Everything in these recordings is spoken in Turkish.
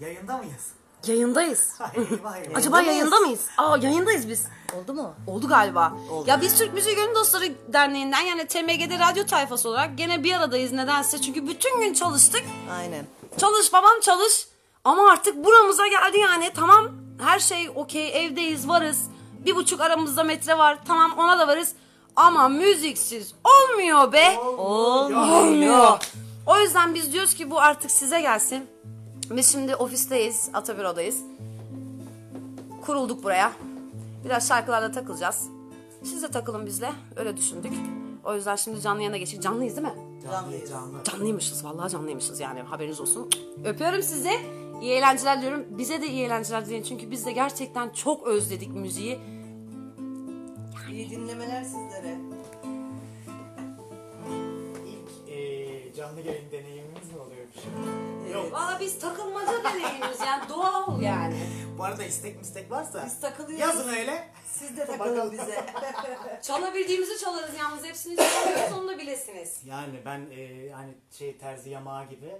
Yayında mıyız? Yayındayız. eyvah eyvah. Acaba yayında mıyız? Aa yayındayız biz. Oldu mu? Oldu galiba. Oldu. Ya biz Türk Müziği Gönül Dostları Derneği'nden yani TMG'de radyo tayfası olarak gene bir aradayız nedense. Çünkü bütün gün çalıştık. Aynen. Çalış babam çalış. Ama artık buramıza geldi yani. Tamam her şey okey evdeyiz varız. Bir buçuk aramızda metre var. Tamam ona da varız. Ama müziksiz olmuyor be. Olmuyor. O yüzden biz diyoruz ki bu artık size gelsin. Biz şimdi ofisteyiz, Atabüro'dayız. Kurulduk buraya. Biraz şarkılarla takılacağız. Siz de takılın bizle. Öyle düşündük. O yüzden şimdi canlı yayına geçtik. Canlıyız değil mi? Canlı canlı. Canlıymışız vallahi canlıymışız yani haberiniz olsun. Öpüyorum sizi. İyi eğlenceler diliyorum. Bize de iyi eğlenceler dileyin çünkü biz de gerçekten çok özledik müziği. İyi dinlemeler sizlere. İlk eee, canlı yayın deneyimimiz mi oluyor bir şey? Yok. Valla biz takılmaca deneyimiz yani doğal yani. Bu arada istek mistek varsa Biz takılıyoruz. yazın öyle. Siz de takılın bize. Çalabildiğimizi çalarız yalnız hepsini çalamıyoruz onu da bilesiniz. Yani ben eee, hani şey terzi yamağı gibi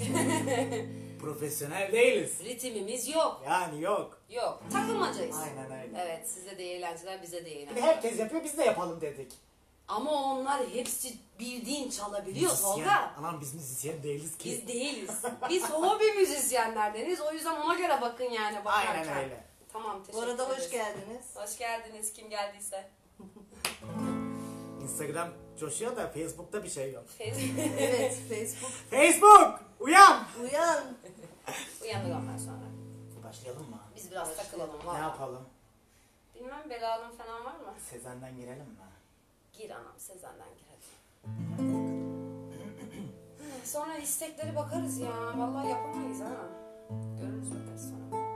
profesyonel değiliz. Ritimimiz yok. Yani yok. Yok. Takılmacayız. Aynen öyle. Evet size de iyi eğlenceler bize de iyi eğlenceler. herkes yapıyor biz de yapalım dedik. Ama onlar hepsi bildiğin çalabiliyor Müzisyen. Tolga. Anam biz müzisyen değiliz ki. Biz değiliz. Biz hobi müzisyenlerdeniz. O yüzden ona göre bakın yani bakarken. Aynen öyle. Tamam Bu teşekkür arada ederiz. hoş geldiniz. Hoş geldiniz kim geldiyse. Instagram coşuyor da Facebook'ta bir şey yok. Evet Facebook. Facebook! Uyan! Uyan. Uyandık ondan sonra. Başlayalım mı? Biz biraz takılalım Ne valla. yapalım? Bilmem belalım falan var mı? Sezen'den girelim mi? Gir anam Sezen'den gir hadi. sonra istekleri bakarız ya. Vallahi yapamayız ha. Görürüz bakarız sonra.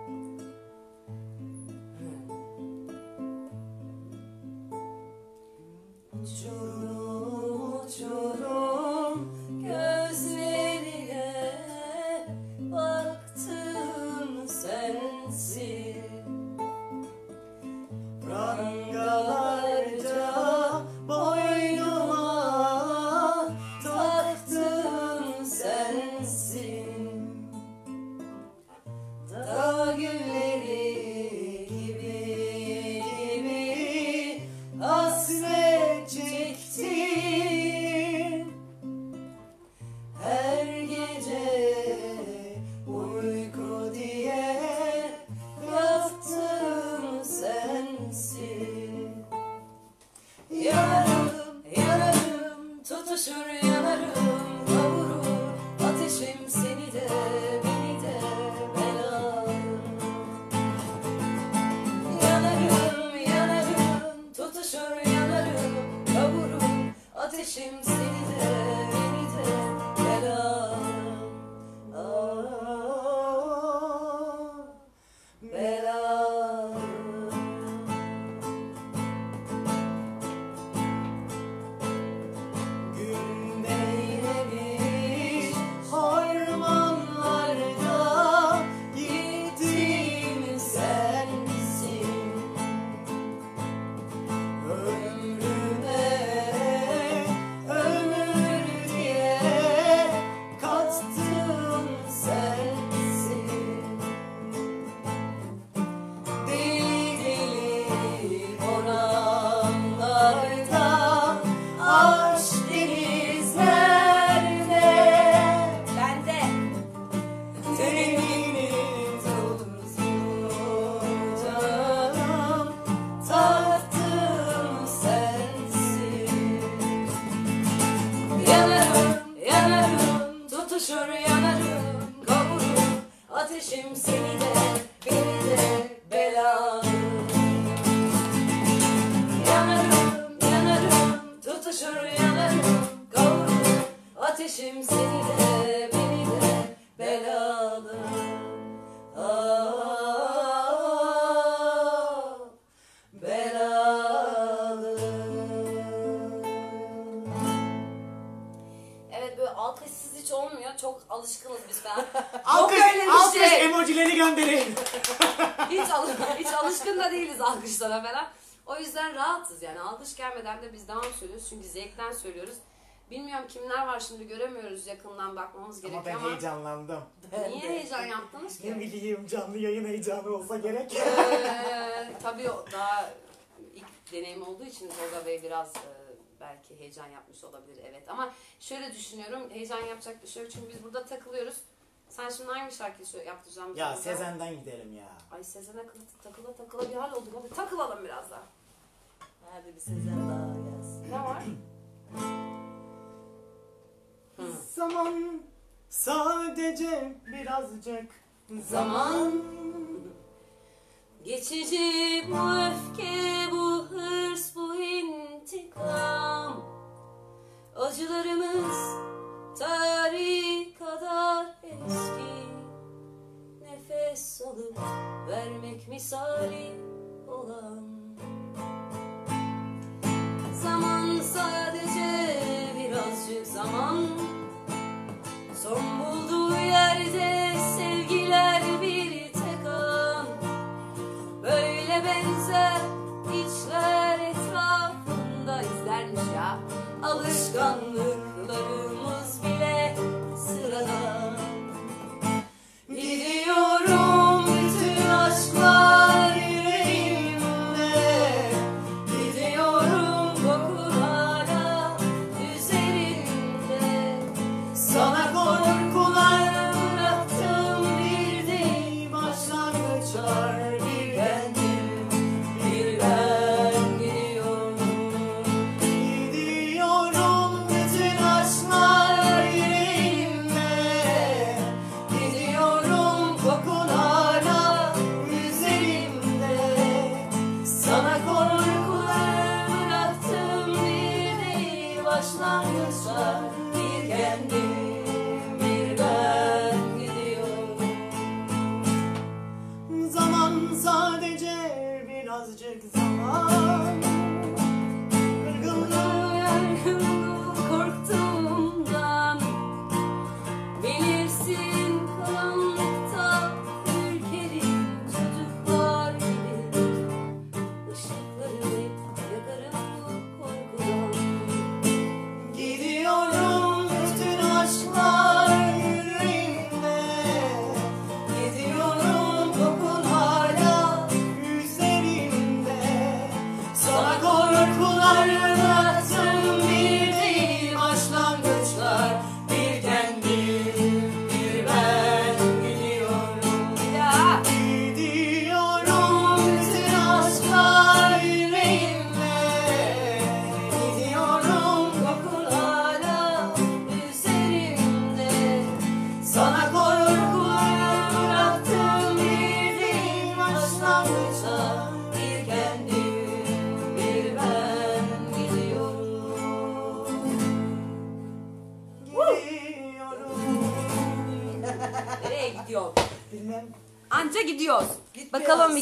Çünkü zevkten söylüyoruz. Bilmiyorum kimler var şimdi göremiyoruz yakından bakmamız Ama gerekiyor ben ama. heyecanlandım. Niye heyecan yaptınız Ne ki? bileyim canlı yayın heyecanı olsa gerek. Ee, tabii daha ilk deneyim olduğu için Tolga Bey biraz e, belki heyecan yapmış olabilir evet. Ama şöyle düşünüyorum heyecan yapacak bir şey yok çünkü biz burada takılıyoruz. Sen şimdi hangi şarkıyı yaptıracağım? ya? Sezen'den gidelim ya. Ay Sezen'e kı- takıla takıla bir hal olduk. Hadi takılalım biraz daha. Hadi bir Sezen daha gelsin. Ne var? Zaman sadece birazcık Zaman Geçici bu öfke, bu hırs, bu intikam Acılarımız tarih kadar eski Nefes alıp vermek misali olan zaman. Son bulduğu yerde sevgiler bir tek an. Böyle benzer içler etrafında izlermiş ya. Alışkanlıklarımız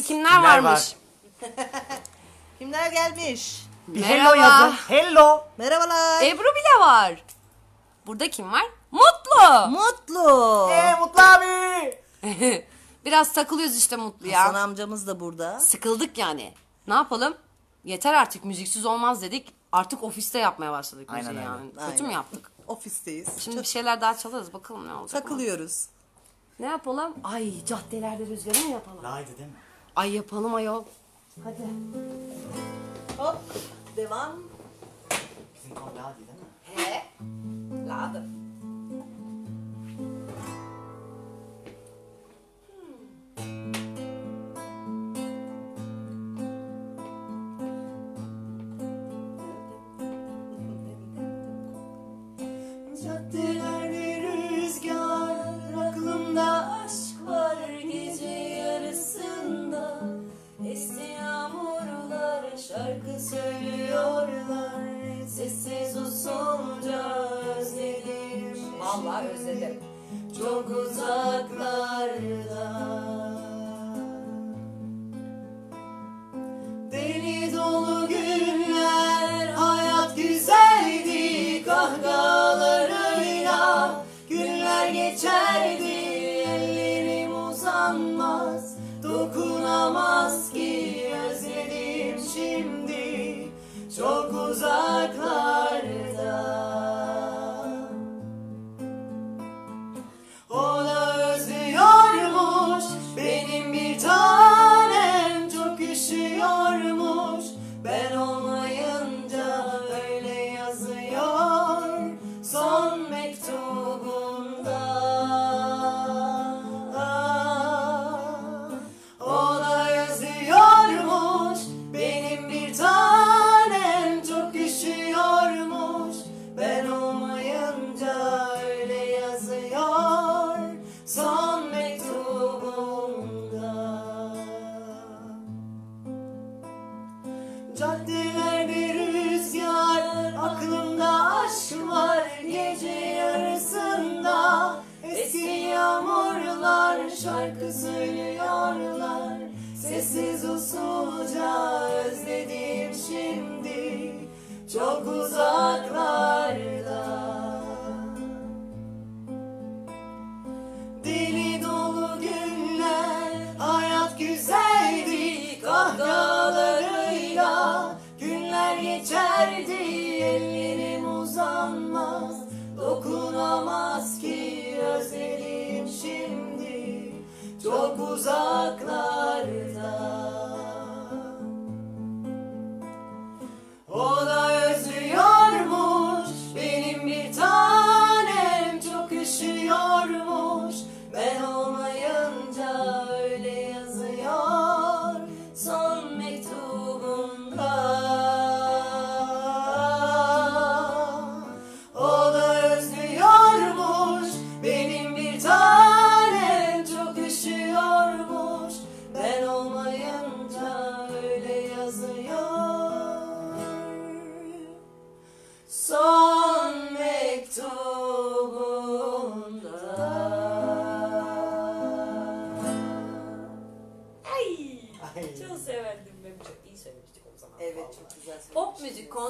kimler, Kimler varmış. var? Kimler gelmiş? Bir Merhaba. hello yazın Hello Merhabalar. Ebru bile var. Burada kim var? Mutlu. Mutlu. Eee Mutlu abi Biraz takılıyoruz işte Mutlu ya. Hasan amcamız da burada. Sıkıldık yani. Ne yapalım? Yeter artık müziksiz olmaz dedik. Artık ofiste yapmaya başladık Aynen müziği öyle. yani. Kötü Aynen. mü yaptık? Ofisteyiz. Şimdi bir şeyler daha çalarız bakalım ne olacak. Takılıyoruz. Ne yapalım? Ay caddelerde rüzgarı mı yapalım? Laydı değil mi? Ay yapalım ayol. Hadi. Hop. Devam. Bizim konu Ladi değil mi? He. Ladı. Caddelerde şarkı söylüyorlar sessiz usulca özledim Vallahi özledim. Çok uzaklarda. Deli dolu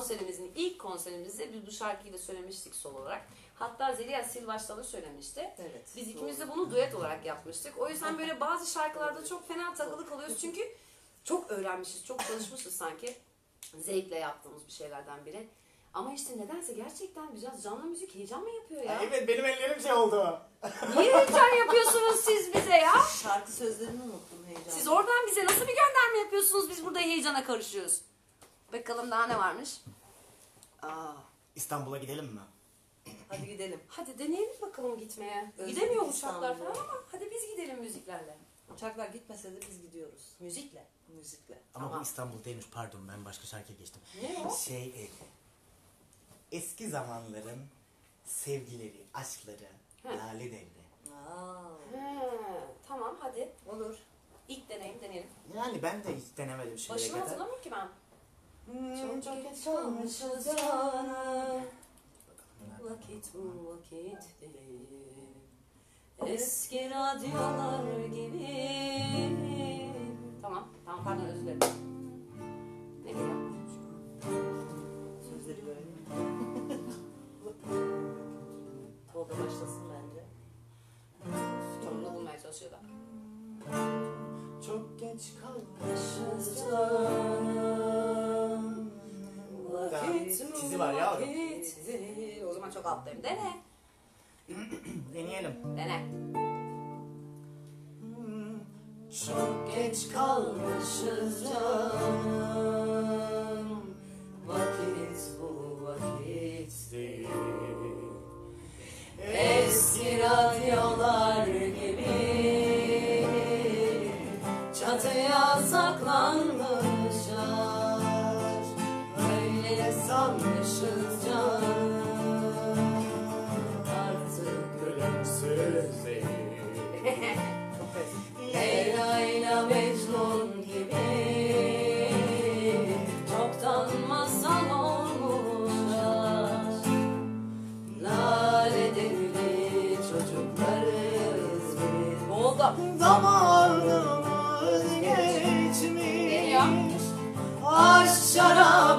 konserimizin ilk konserimizde biz bu şarkıyı da söylemiştik sol olarak. Hatta Zeliha Silvaç'ta da söylemişti. Evet, Biz ikimiz de bunu duet olarak yapmıştık. O yüzden böyle bazı şarkılarda çok fena takılı kalıyoruz. Çünkü çok öğrenmişiz, çok çalışmışız sanki. Zevkle yaptığımız bir şeylerden biri. Ama işte nedense gerçekten biraz canlı müzik heyecan mı yapıyor ya? Evet benim ellerim şey oldu. Niye heyecan yapıyorsunuz siz bize ya? Şarkı sözlerini unuttum heyecan. Siz oradan bize nasıl bir gönderme yapıyorsunuz? Biz burada heyecana karışıyoruz. Bakalım daha ne varmış? Aa, İstanbul'a gidelim mi? Hadi gidelim. hadi deneyelim bakalım gitmeye. Özledik Gidemiyor uçaklar İstanbul'u. falan ama hadi biz gidelim müziklerle. Uçaklar gitmese de biz gidiyoruz. Müzikle. Müzikle. Ama Tamam. bu İstanbul değilmiş pardon ben başka şarkıya geçtim. Ne o? Şey e, eski zamanların sevgileri, aşkları, lale devri. Aa, He, tamam hadi. olur. İlk deneyim deneyelim. Yani ben de hiç denemedim şimdiye Başını kadar. hatırlamıyorum ki ben. Çok geç kalmışız canım. Vakit bu vakit değil. Eski radyolar gibi. Tamam, tamam pardon özür dilerim. Ne bileyim. Sözleri böyle. Tolga başlasın bence. Sonunu bulmaya çalışıyor da. Çok geç kaldım. Yaşız canım. Bu Tizi var yavrum. vakit. O zaman çok alttayım. Dene. Deneyelim. Dene. Çok geç kalmışız canım. Leyla ile Mecnun gibi. Çoktan masal olmuşlar. Lale devri çocuklarız biz. Oldu. Zamanımız geçmiş. Aşk şarabından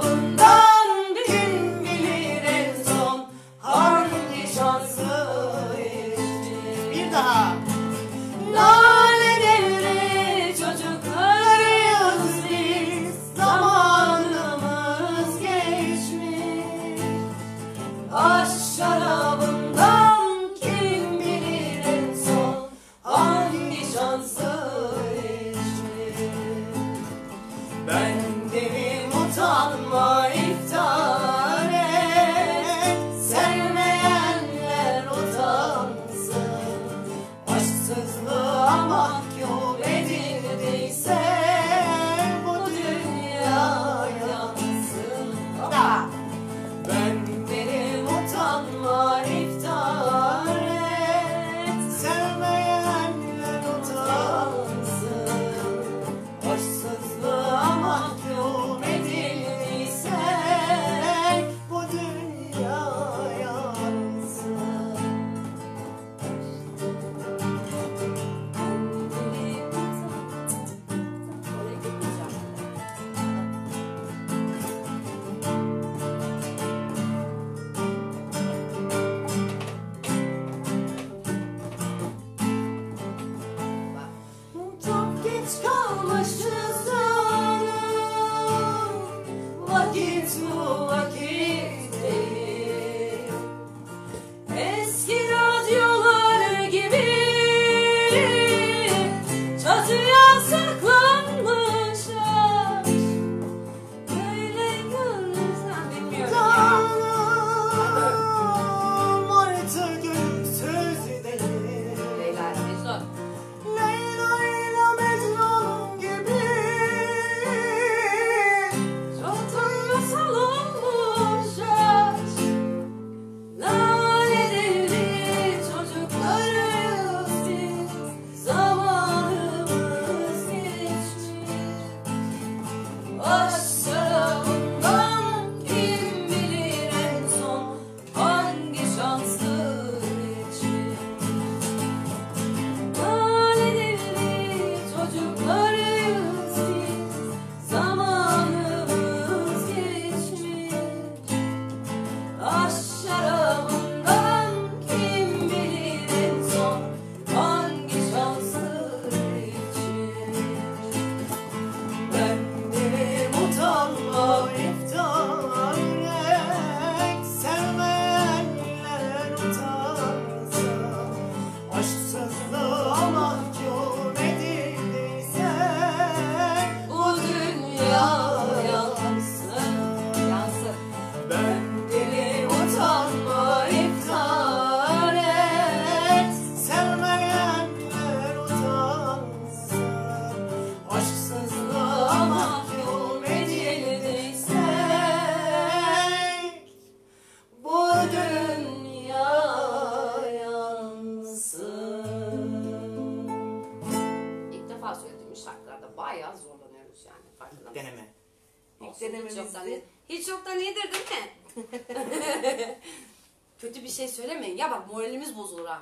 Ya bak moralimiz bozulur ha.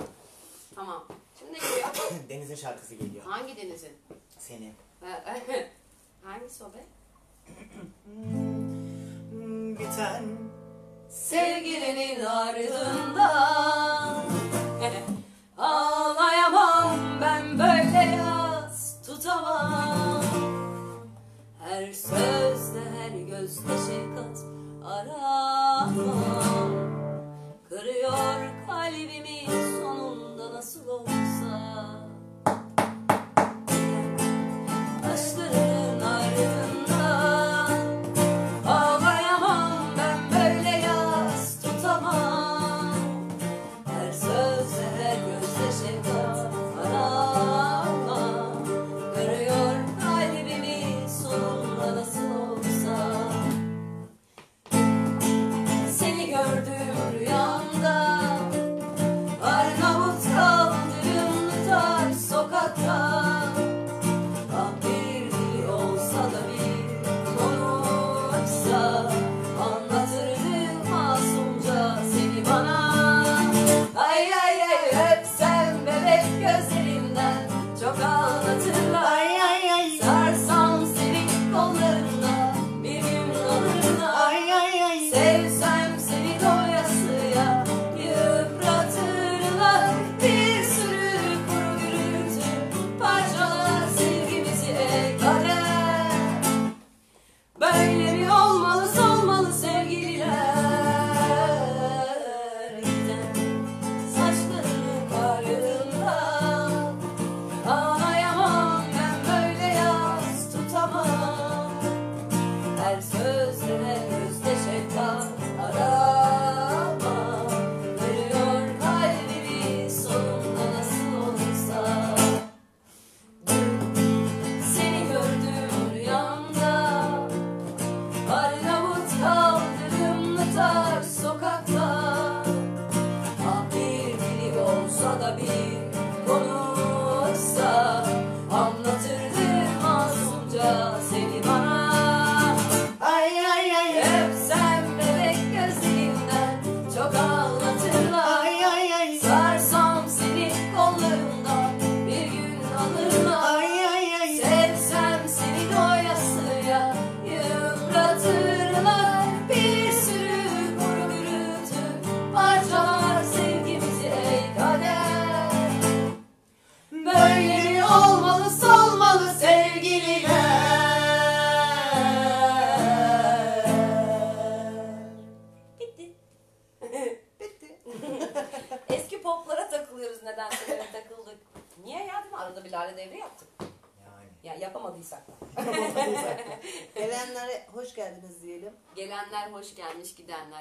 Tamam. Şimdi ne geliyor? Deniz'in şarkısı geliyor. Hangi denizin? Seni. Ee, hangisi o be? Hmm, biten sevgilinin ardından Ağlayamam ben böyle yaz tutamam Her sözde her gözde şefkat aramam Kırıyor alevimi sonunda nasıl oldu?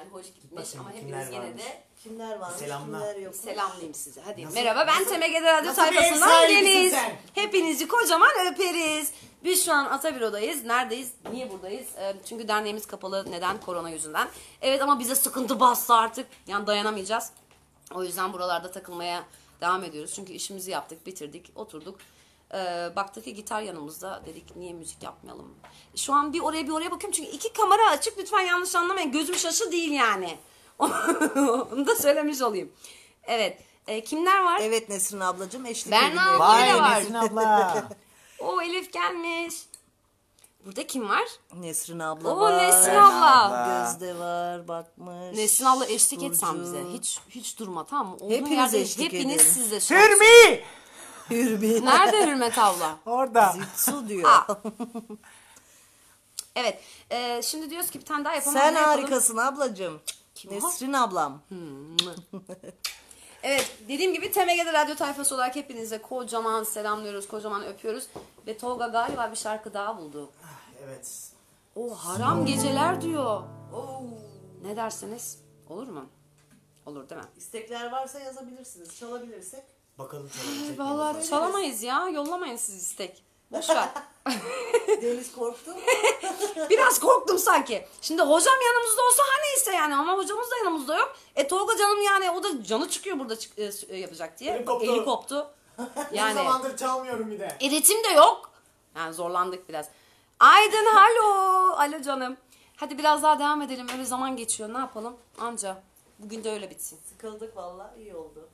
Gidenler hoş gitmiş ama kimler hepiniz gene varmış. de Kimler varmış, Selamlar. kimler yok. selamlayayım size. Hadi Nasıl- merhaba ben nasıl- TMG'de Radyo sayfasından Deniz. Hepinizi kocaman öperiz. Biz şu an Atabüro'dayız. Neredeyiz? Niye buradayız? Ee, çünkü derneğimiz kapalı. Neden? Korona yüzünden. Evet ama bize sıkıntı bastı artık. Yani dayanamayacağız. O yüzden buralarda takılmaya devam ediyoruz. Çünkü işimizi yaptık, bitirdik, oturduk. Ee, baktık ki gitar yanımızda. Dedik niye müzik yapmayalım? Şu an bir oraya bir oraya bakıyorum. Çünkü iki kamera açık. Lütfen yanlış anlamayın. Gözüm şaşı değil yani. Onu da söylemiş olayım. Evet. Ee, kimler var? Evet Nesrin ablacığım eşlik Berna var. Vay Nesrin abla. O Elif gelmiş. Burada kim var? Nesrin abla Oo var. Nesrin abla. abla. Gözde var bakmış. Nesrin abla eşlik Burcu. bize. Hiç hiç durma tamam mı? Olduğun Hepiniz yerde eşlik hepiniz edin. sizle Hürmi! Hürbi. Nerede Hürmet abla? Orada. Su diyor. Aa. Evet. e, şimdi diyoruz ki bir tane daha yapalım. Sen Ne yapalım? harikasın ablacığım. Kim o? Nesrin ablam. Evet dediğim gibi TMG'de radyo tayfası olarak hepinize kocaman selamlıyoruz, kocaman öpüyoruz. Ve Tolga galiba bir şarkı daha buldu. Evet. O haram geceler diyor. Ne dersiniz? Olur mu? Olur değil mi? İstekler varsa yazabilirsiniz. Çalabilirsek. Bakalım çalabilecek Vallahi çalamayız ya. Yollamayın siz istek. Boş ver. Deniz korktu. Biraz korktum sanki. Şimdi hocam yanımızda olsa ha neyse yani ama hocamız da yanımızda yok. E Tolga canım yani o da canı çıkıyor burada çık- e, s- e, yapacak diye. Eli koptu. Eli koptu. Yani. Yani zamandır çalmıyorum bir de. eritim de yok. Yani zorlandık biraz. Aydın halo. Alo canım. Hadi biraz daha devam edelim. Öyle zaman geçiyor. Ne yapalım? Anca. Bugün de öyle bitsin. Sıkıldık valla iyi oldu.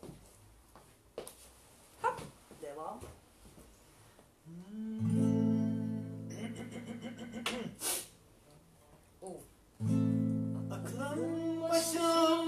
soon.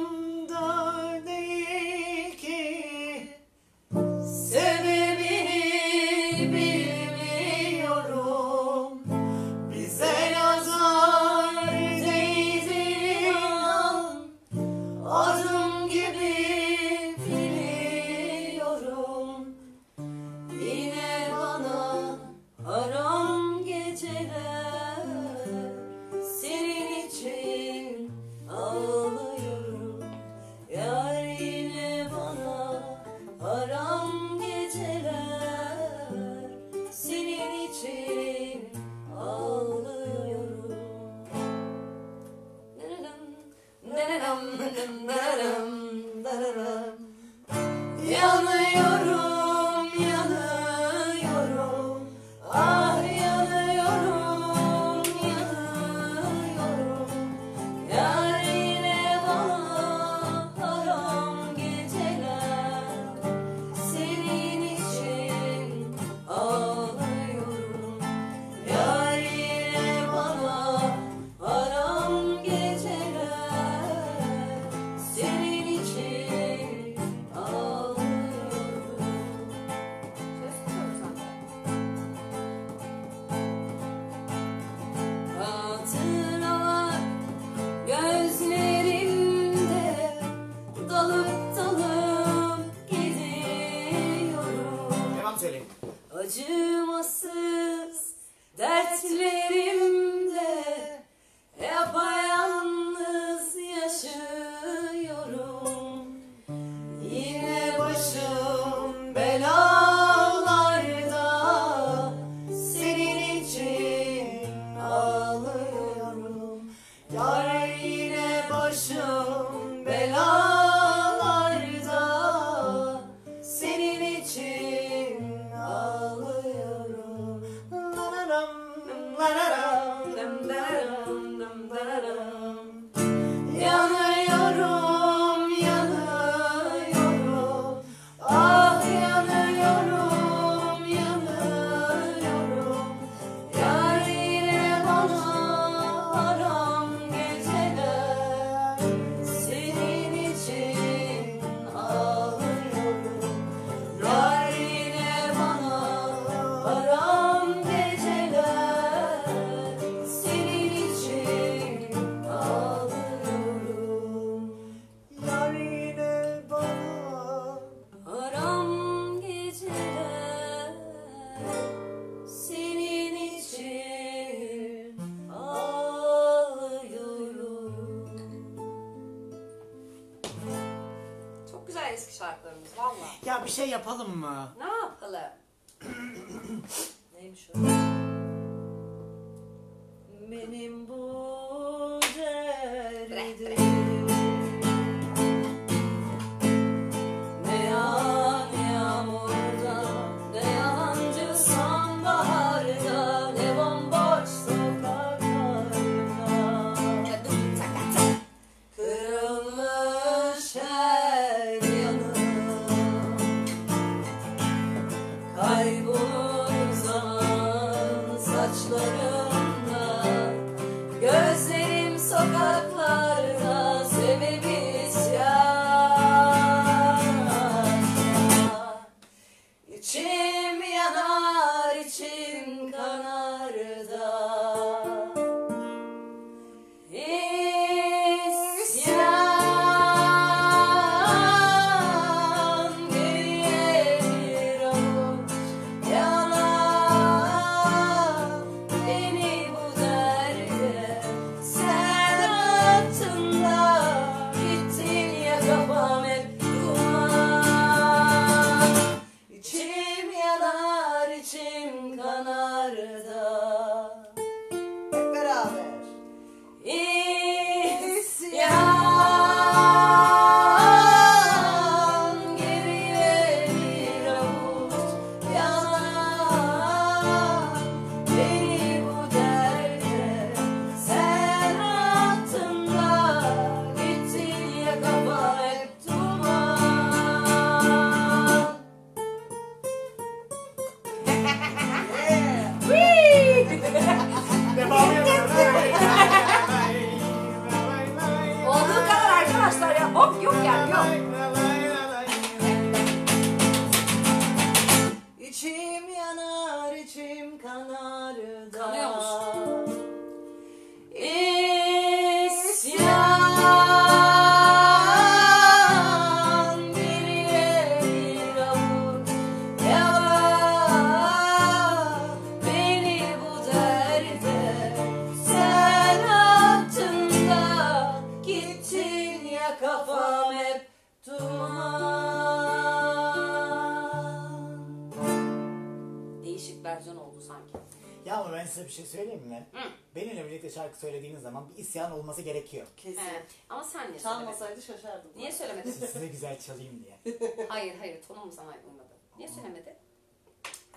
Birlikte şarkı söylediğiniz zaman bir isyan olması gerekiyor. Kesin. Ama sen niye söylemedin? Çalmasaydı şaşardım. Niye söylemedin? Size güzel çalayım diye. hayır hayır tonum sana uymadı. Niye söylemedin?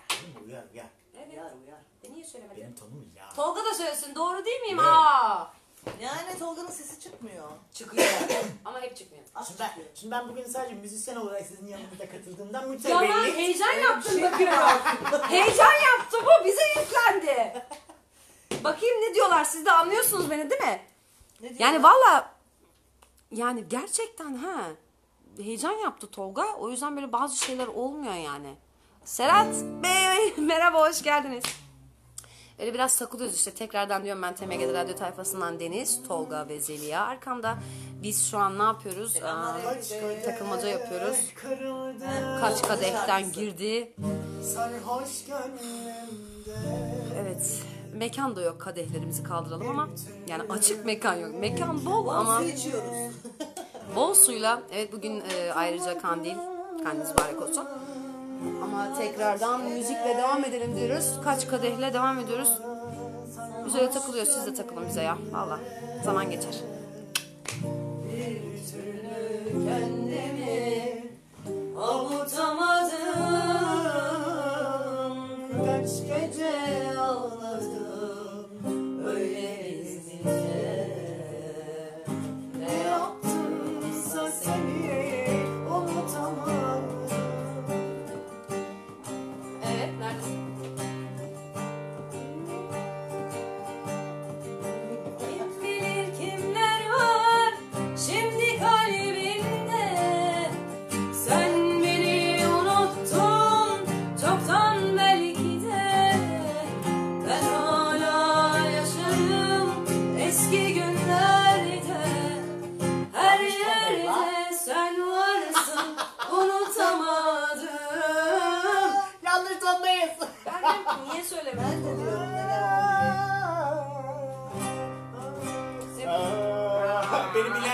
Değil mi? Uyar uyar. Evet. Uyar uyar. E niye söylemedin? Benim tonum ya. Tolga da söylesin doğru değil miyim? Evet. Aa. Yani Tolga'nın sesi çıkmıyor. Çıkıyor. Ama hep çıkmıyor. Şimdi ben, şimdi ben bugün sadece müzisyen olarak sizin yanınızda katıldığımdan Yalan mütevellit. heyecan yaptın bakıyorum. heyecan yaptı bu bize yüklendi. Bakayım ne diyorlar siz de anlıyorsunuz beni değil mi? Ne diyor? Yani valla yani gerçekten ha heyecan yaptı Tolga. O yüzden böyle bazı şeyler olmuyor yani. Serhat Bey merhaba hoş geldiniz. Öyle biraz takılıyoruz işte. Tekrardan diyorum ben TMG'de radyo tayfasından Deniz, Tolga ve Zeliha. Arkamda biz şu an ne yapıyoruz? Aa, takılmaca yapıyoruz. Kaç kadehten girdi. Sarhoş gönlümde. Evet. Mekan da yok kadehlerimizi kaldıralım ama yani açık mekan yok. Mekan bol ama bol suyla evet bugün e, ayrıca kandil kandiliniz mübarek olsun. Ama tekrardan müzikle devam edelim diyoruz. Kaç kadehle devam ediyoruz. Biz öyle takılıyoruz. Siz de takılın bize ya. Valla. Zaman geçer. Kendimi avutamadım Kaç gece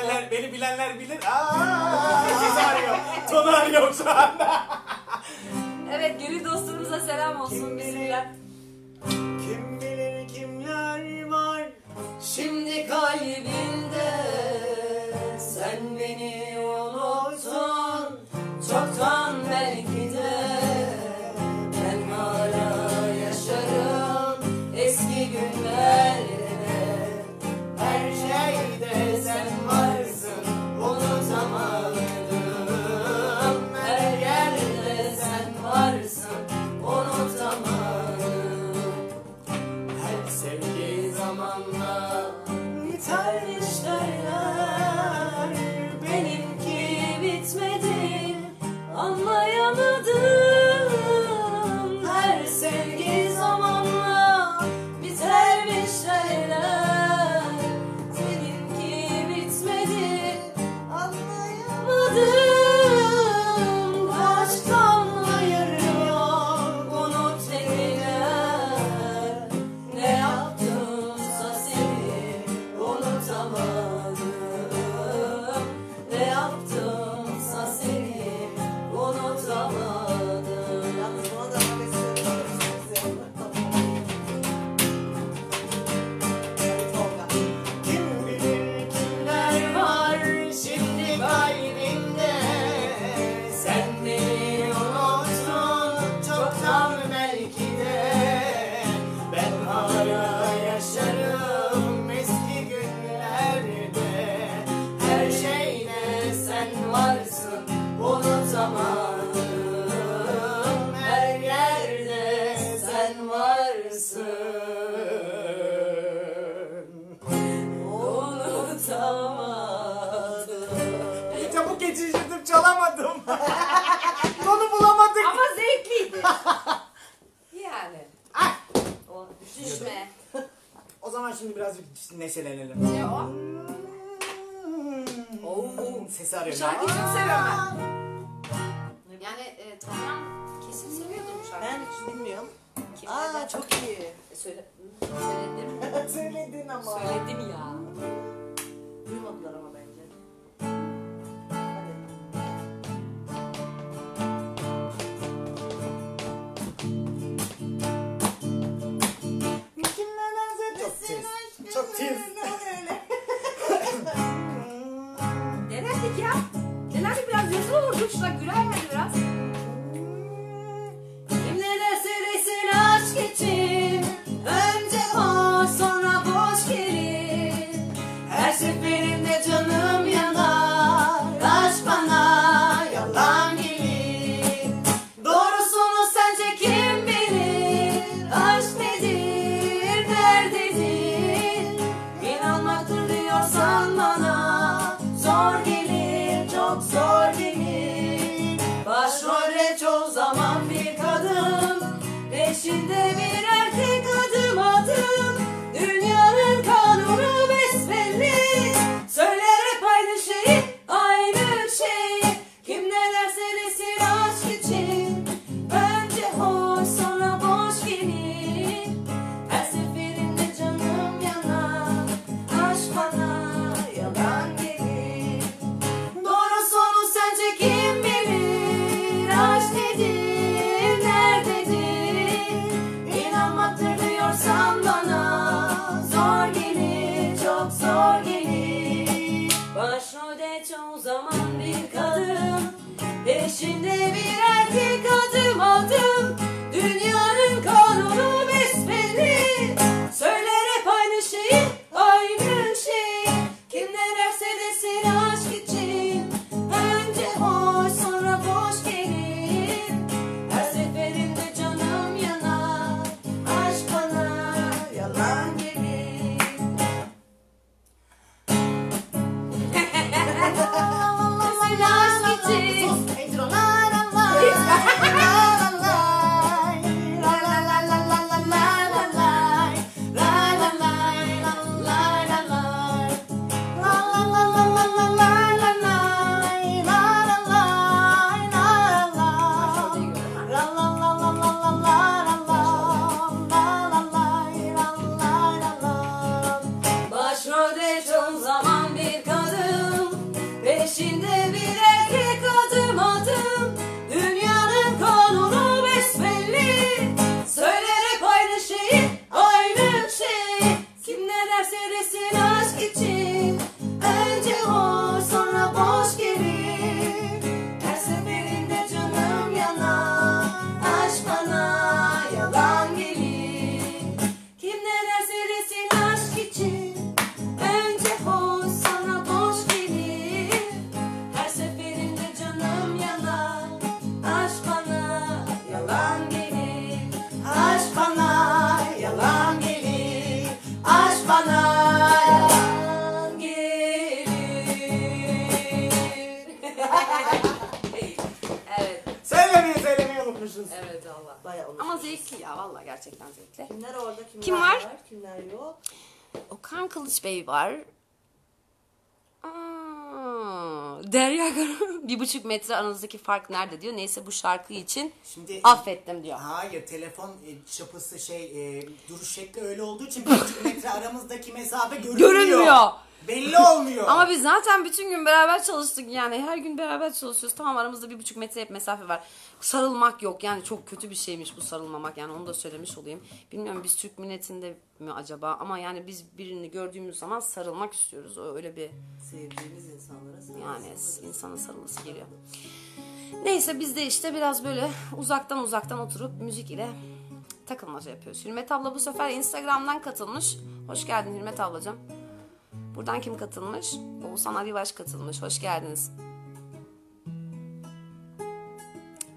bilenler, beni bilenler bilir. Aa, sizi arıyor. Tonu şu anda. evet, gönül dostlarımıza selam olsun bizim. Çok geçiştirdim çalamadım. Tonu bulamadık. Ama zevkliydi. yani. Ah! O düşüşme. O zaman şimdi birazcık neşelenelim. Ne o? Oo, sesi Bu arıyorum. şarkıyı çok seviyorum ben. Yani e, Tanrım kesin seviyordur bu şarkıyı. Ben hiç bilmiyorum. Kim Aa çok iyi. E, söyle, söyledim. Söyledin ama. Söyledim ya. Çok tiz. Denedik ya. Denedik biraz yazılı vurduk şuna güler biraz. Zevkli. Kimler orada, kimler Kim var? kimler yok. Okan Kılıç Bey var. Aa, Derya Garan, bir buçuk metre aranızdaki fark nerede diyor. Neyse bu şarkı için Şimdi affettim diyor. Hayır telefon e, çapısı şey e, duruş şekli öyle olduğu için bir buçuk metre aramızdaki mesafe görünmüyor. Görünmüyor. Belli olmuyor. Ama biz zaten bütün gün beraber çalıştık yani her gün beraber çalışıyoruz. Tamam aramızda bir buçuk metre hep mesafe var. Sarılmak yok yani çok kötü bir şeymiş bu sarılmamak yani onu da söylemiş olayım. Bilmiyorum biz Türk milletinde mi acaba ama yani biz birini gördüğümüz zaman sarılmak istiyoruz. O öyle bir Sevdiğimiz insanlara yani insanın sarılması geliyor. Neyse biz de işte biraz böyle uzaktan uzaktan oturup müzik ile takılmaca yapıyoruz. Hürmet abla bu sefer Instagram'dan katılmış. Hoş geldin Hürmet ablacığım. Buradan kim katılmış? Oğuzhan Alibaş katılmış. Hoş geldiniz.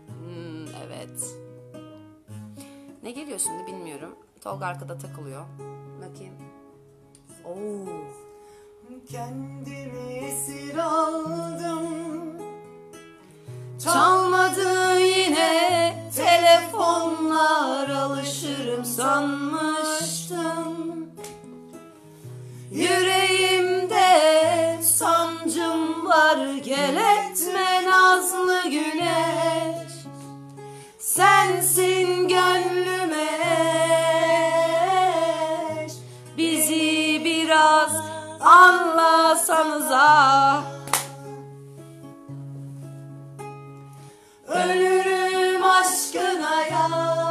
Hmm, evet. Ne geliyor şimdi bilmiyorum. Tolga arkada takılıyor. Bakayım. Oo. Kendimi esir aldım. Çalmadı yine telefonlar alışırım sanmıştım Yüreğimde sancım var gel etme nazlı güneş. Sensin gönlüme. Bizi biraz anlasanıza Ölürüm aşkına ya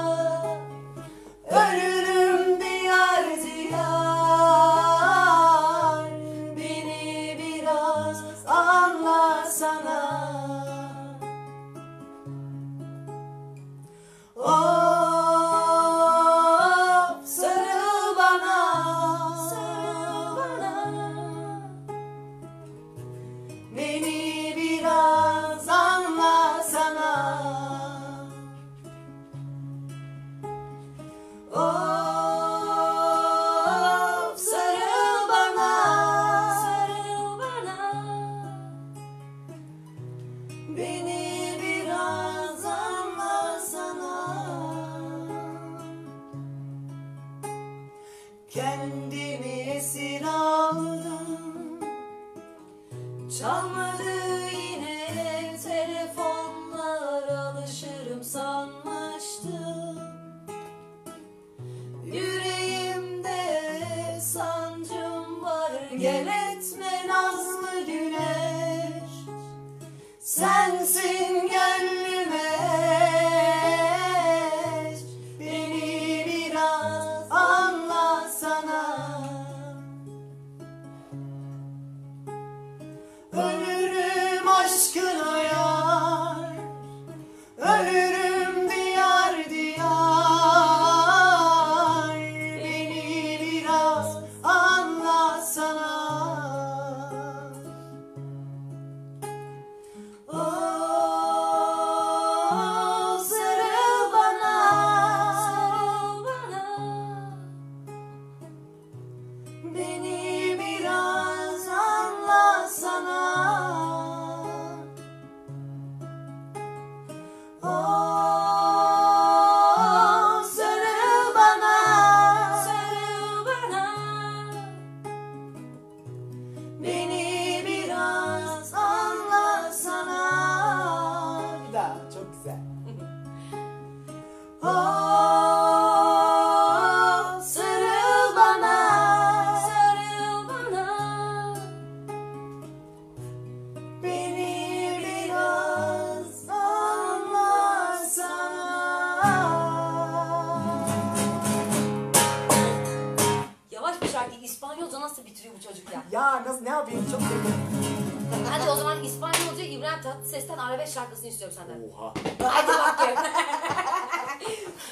şarkısını istiyorum senden. Oha. Hadi bakayım.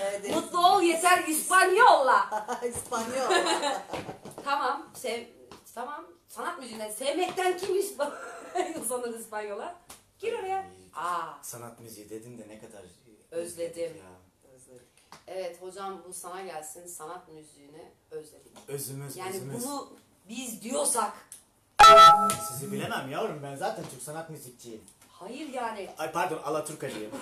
Evet, Mutlu ol yeter İspanyolla. İspanyol. Tamam. Sev tamam. Sanat müziğinden sevmekten kim İspanyol sanır İspanyola? Gir oraya. Aa. Sanat müziği dedin de ne kadar Özledim. Ya. Özledik. Evet hocam bu sana gelsin sanat müziğini özledik. Özümüz Yani özümüz. bunu biz diyorsak Sizi bilemem yavrum ben zaten Türk sanat müzikçiyim. Hayır yani Ay pardon Alaturkacıyım.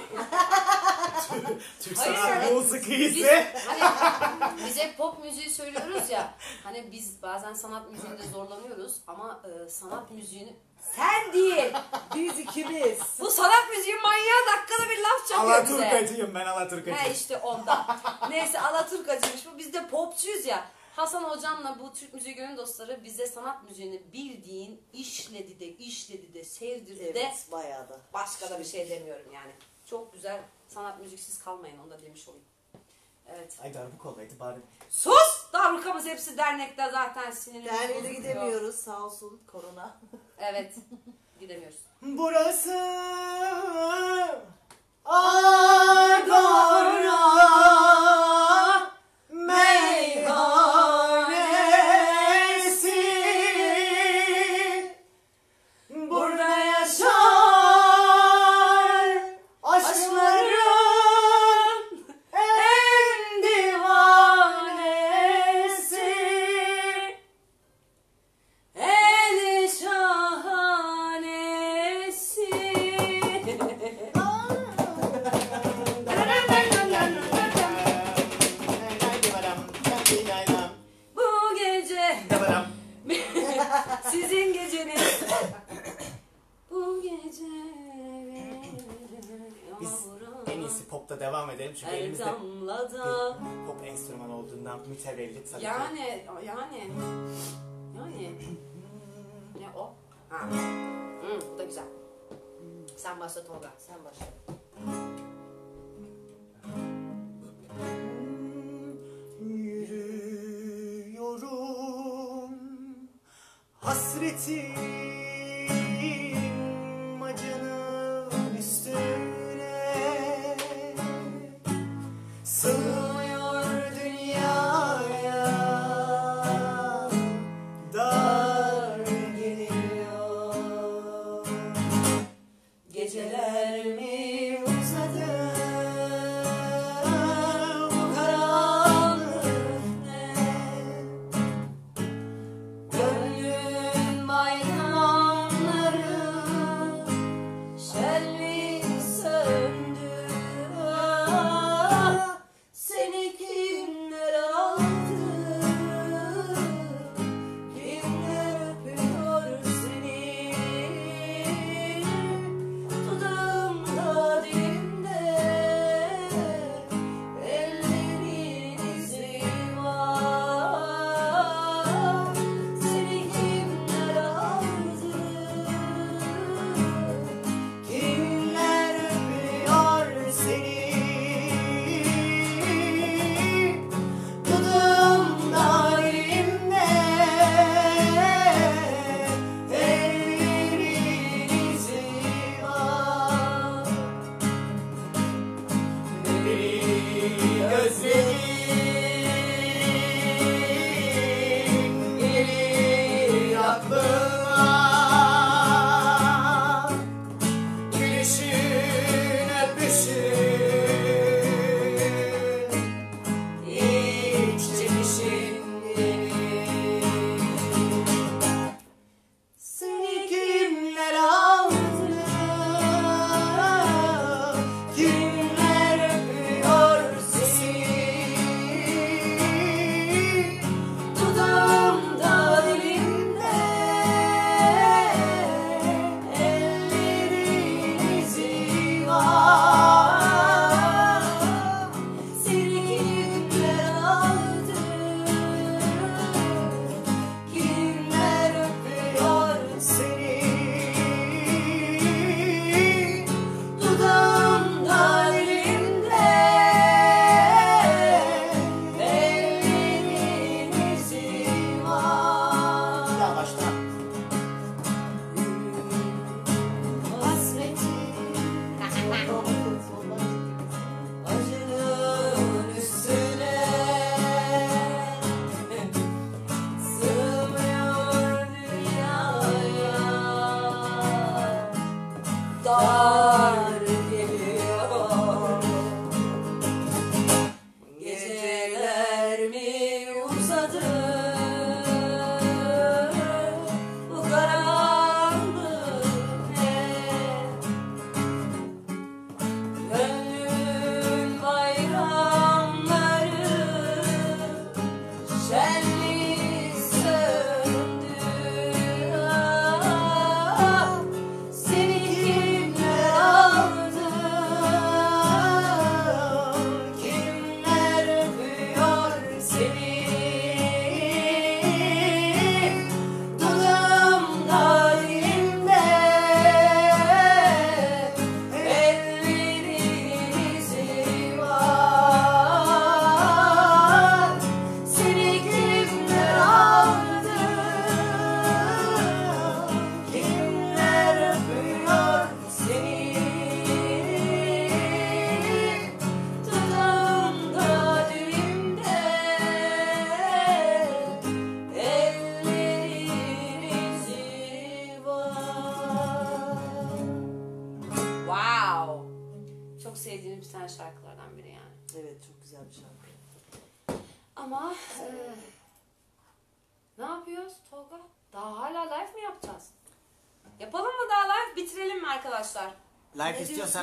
Türk Hayır, sanat yani. Biz, hani, biz hep pop müziği söylüyoruz ya. Hani biz bazen sanat müziğinde zorlanıyoruz ama e, sanat müziğini sen değil. Biz ikimiz. Bu sanat müziği manyağı dakikada bir laf çakıyor bize. Alaturkacıyım ben He Alaturkacıyım. işte ondan. Neyse Alaturkacıymış bu. Biz de popçuyuz ya. Hasan hocamla bu Türk müziği gönül dostları bize sanat müziğini bildiğin işledi de işledi de sevdirdi de Evet bayağı da. başka da bir şey demiyorum yani. Çok güzel sanat müziksiz kalmayın onu da demiş olayım. Evet. Ay darbuk olaydı bari. Sus! Davrukamız hepsi dernekte zaten sinirimiz Derneğe de gidemiyoruz sağ olsun korona. Evet. Gidemiyoruz. Burası Agora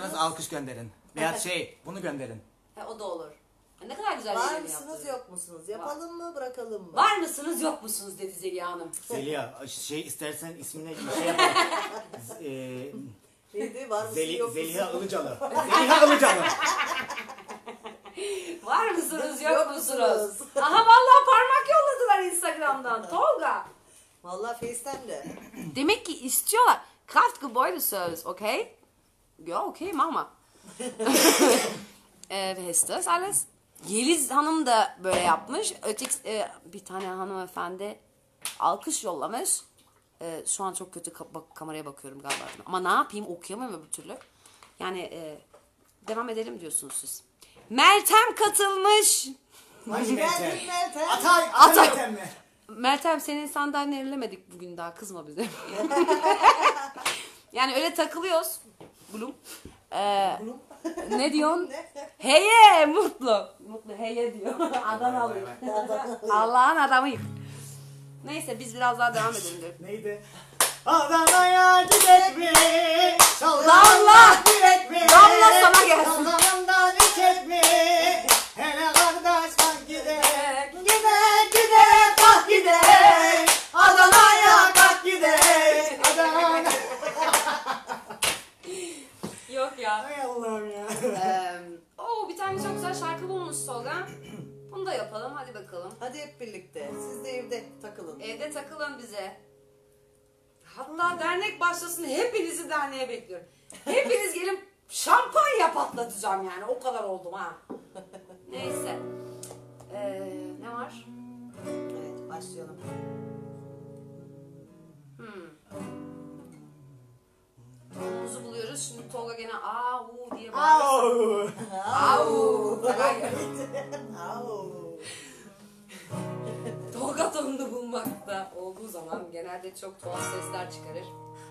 Diyorsunuz? alkış gönderin. Veya şey bunu gönderin. He, o da olur. Ha, ne kadar güzel Var mısınız yok musunuz? Yapalım mı bırakalım mı? Var mısınız yok musunuz dedi Zeliha Hanım. Zeliha şey istersen ismine bir şey yapalım. Z- eee, Neydi? Var mısın Zeli, yok? Zeliha Ilıcalı. Zeliha Ilıcalı. Var mısınız yok, Yok musunuz? musunuz? Aha vallahi parmak yolladılar Instagram'dan. Tolga. Vallahi Face'ten de. Demek ki istiyorlar. Kraftgebäudeservice, okay? Ja, okay, mach mal. ist das alles? Yeliz Hanım da böyle yapmış. Öteki e, bir tane hanımefendi alkış yollamış. E, şu an çok kötü ka- bak, kameraya bakıyorum galiba. Ama ne yapayım okuyamıyorum öbür türlü. Yani e, devam edelim diyorsunuz siz. Meltem katılmış. Hangi Geldik Meltem? Meltem. Atay, Atay. Atay Meltem mi? Meltem senin sandalyeni ellemedik bugün daha kızma bize. yani öyle takılıyoruz. Bulum. Ee, ne diyorsun? Heye mutlu. Mutlu heye diyor. Adanalı. Allah'ın adamıyım. Neyse biz biraz daha devam edelim diyorum. Neydi? Adana'ya gidek mi? Damla! Damla sana gelsin. Dallarından içek mi? Hele kardeş kalk gidek. Gidek gidek kalk gidek. Adana'ya kalk gidek. Adana. Yok ya. Ay Allah'ım ya. Ee, oo, bir tane çok güzel şarkı bulmuş Tolga. Bunu da yapalım hadi bakalım. Hadi hep birlikte. Siz de evde takılın. Evde takılın bize. Hatta dernek başlasın. Hepinizi derneğe bekliyorum. Hepiniz gelin şampanya patlatacağım yani. O kadar oldum ha. Neyse. Ee, ne var? Evet başlayalım. Tonumuzu buluyoruz. Şimdi Tolga gene aa diye bağırıyor. Au. Au. Tolga tonunu bulmakta olduğu zaman genelde çok tuhaf sesler çıkarır.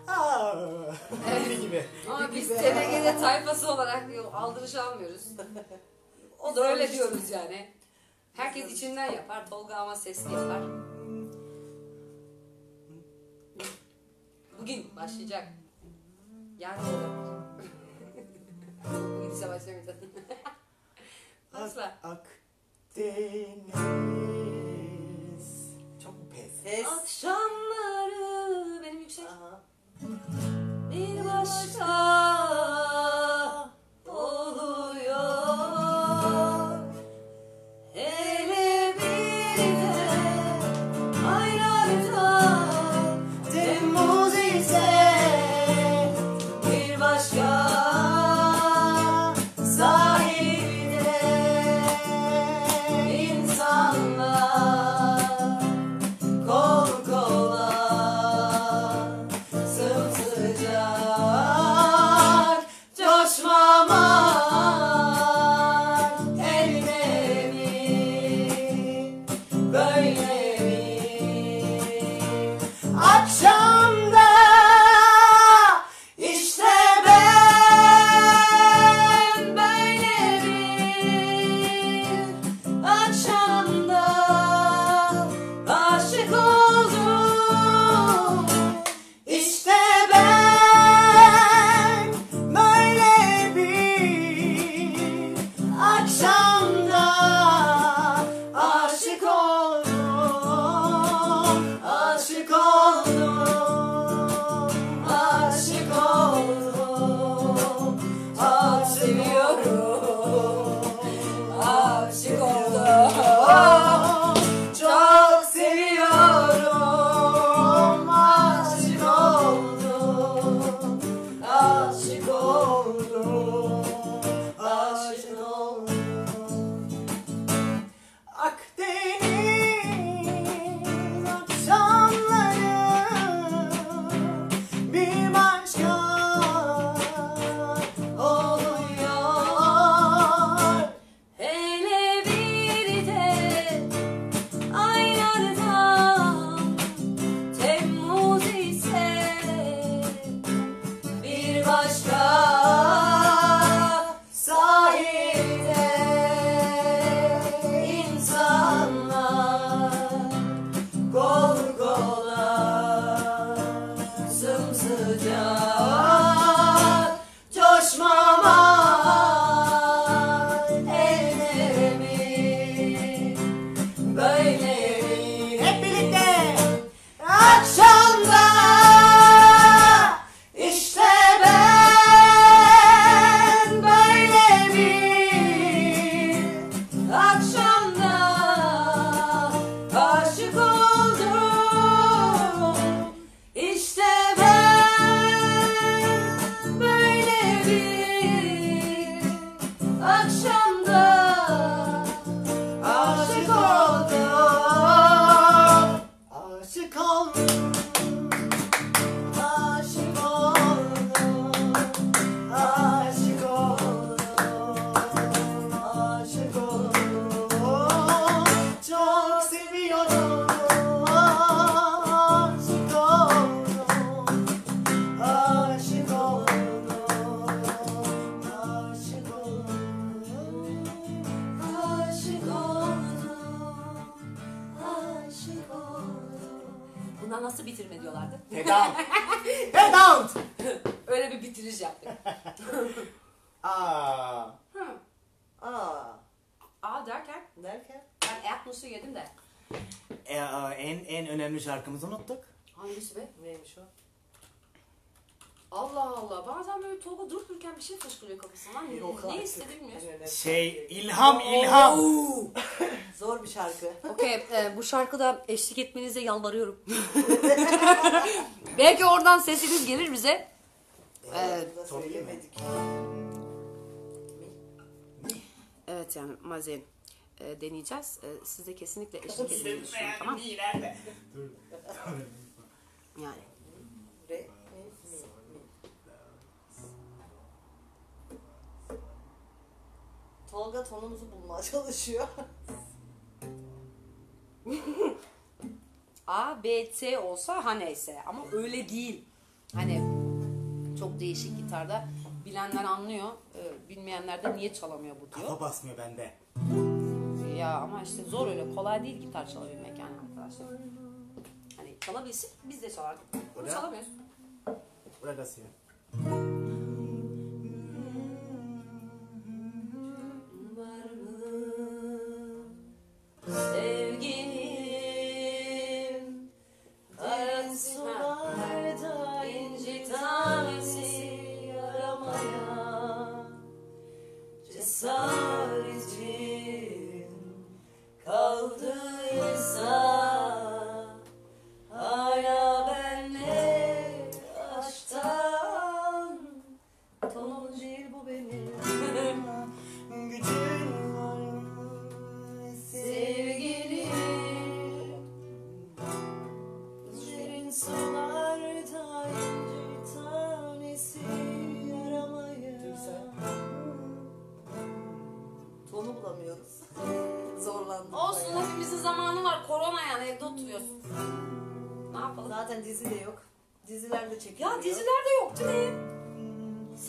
Au. Gibi gibi. Ama biz TNG'de tayfası olarak aldırış almıyoruz. O da öyle diyoruz yani. Herkes içinden yapar. Tolga ama sesli yapar. Bugün başlayacak. Yarın olacak. Bugün ise başlamayacak. Asla. Akdeniz. Çok mu pes? Ses. Kafasından. Yok ne artık. istedi. Evet. Şey ilham ilham. Zor bir şarkı. Okey, e, bu şarkıda eşlik etmenize yalvarıyorum. Belki oradan sesiniz gelir bize. Evet. Bunu da Tabii mi? söylemedik. Evet yani Mazen e, deneyeceğiz. E, siz de kesinlikle eşlik etmenizi düşünüyorum tamam Yani. Tolga tonumuzu bulmaya çalışıyor. A, B, T olsa ha neyse ama öyle değil. Hani çok değişik gitarda bilenler anlıyor, e, bilmeyenler de niye çalamıyor bu diyor. Kafa basmıyor bende. Ya ama işte zor öyle kolay değil gitar çalabilmek yani arkadaşlar. Hani çalabilsin biz de çalardık. Bunu Öyle. çalamıyoruz. Burası ya.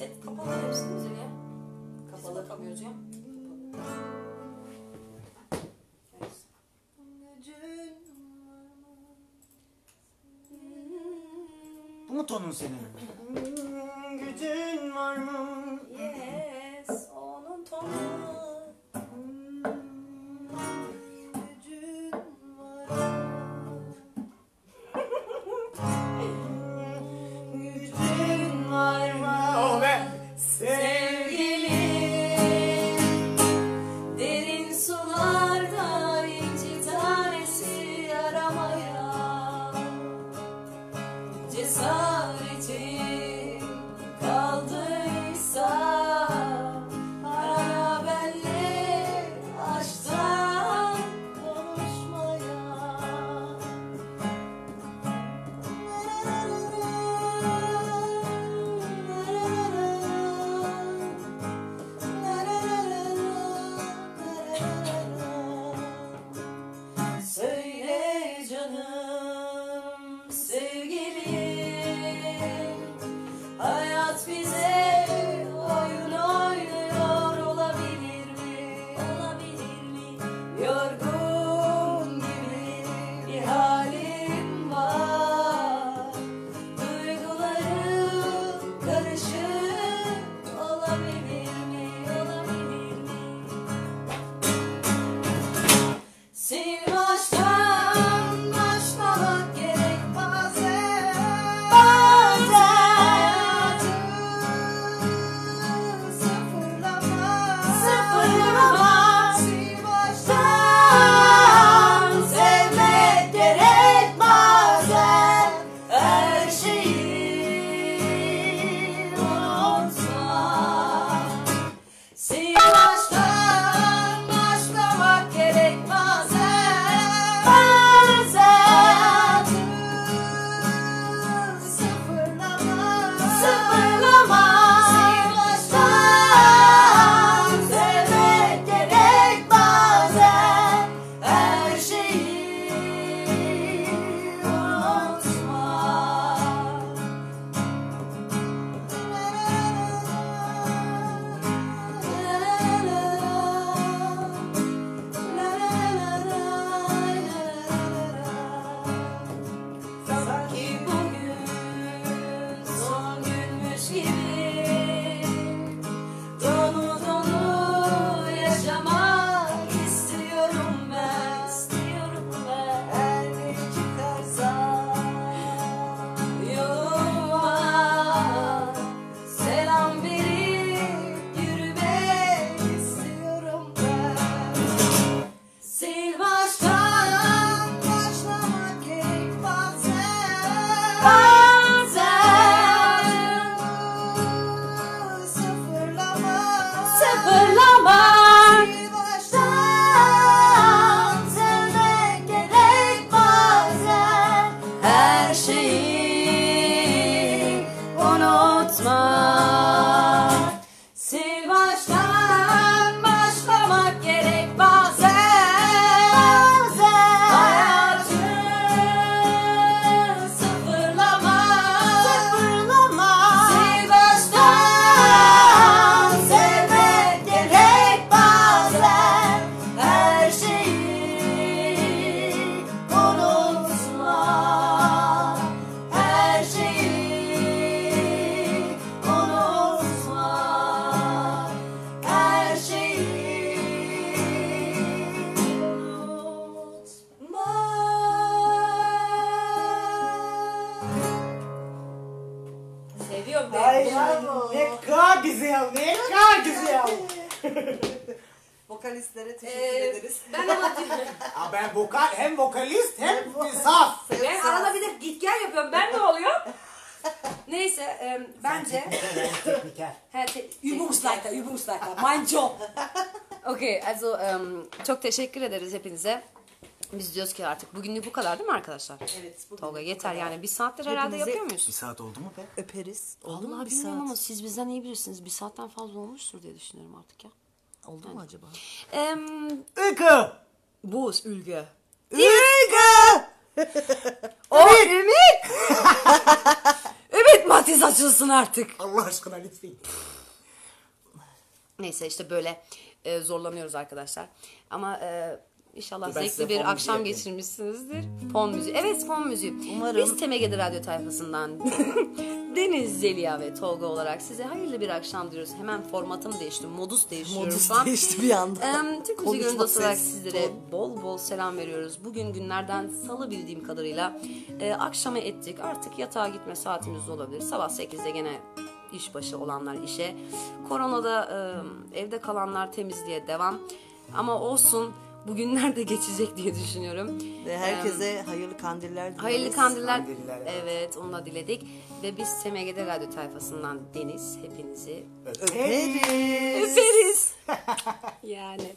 Set kapalı hepsi ya. Kapalı Kapalı. bakamıyoruz ya. Bu mu tonun senin? ben vokal hem vokalist hem saf. ben arada bir de git gel yapıyorum. Ben ne oluyor? Neyse e, bence... Tekniker. Ha, te- Übungsleiter, Übungsleiter. Mein Job. Okay, also ähm, çok teşekkür ederiz hepinize. Biz diyoruz ki artık bugünlük bu kadar değil mi arkadaşlar? Evet. bugün Tolga yeter yani bir saattir herhalde Hepinize- yapıyor Bir muyuz? saat oldu mu be? Öperiz. Oldu mu Vallahi bir bilmiyorum saat? ama siz bizden iyi bilirsiniz. Bir saatten fazla olmuştur diye düşünüyorum artık ya. Oldu mu acaba? Ähm, Ülkü. İst Ülge? Ülkü. O Ümit! Ümit Matiz açılsın artık. Allah aşkına lütfen. Neyse işte böyle e, zorlanıyoruz arkadaşlar. Ama e, inşallah Dur zevkli bir akşam yapayım. geçirmişsinizdir. Fon müziği. Evet fon müziği. Umarım. Biz Temegede Radyo tayfasından Deniz, Zeliha ve Tolga olarak size hayırlı bir akşam diliyoruz. Hemen formatım değişti. Modus değiştiriyorum Modus değişti bir anda. Em, Türk Müziği Gönüllü olarak sizlere bol bol selam veriyoruz. Bugün günlerden salı bildiğim kadarıyla e, akşama ettik. Artık yatağa gitme saatimiz olabilir. Sabah 8'de gene işbaşı olanlar işe. Koronada e, evde kalanlar temizliğe devam. Ama olsun bugünler de geçecek diye düşünüyorum. Ve herkese hayırlı kandiller dileriz. Hayırlı kandiller. Kandiller, evet. evet. onu da diledik. Ve biz SMG'de Radyo tayfasından Deniz hepinizi Öperiz. öperiz. yani.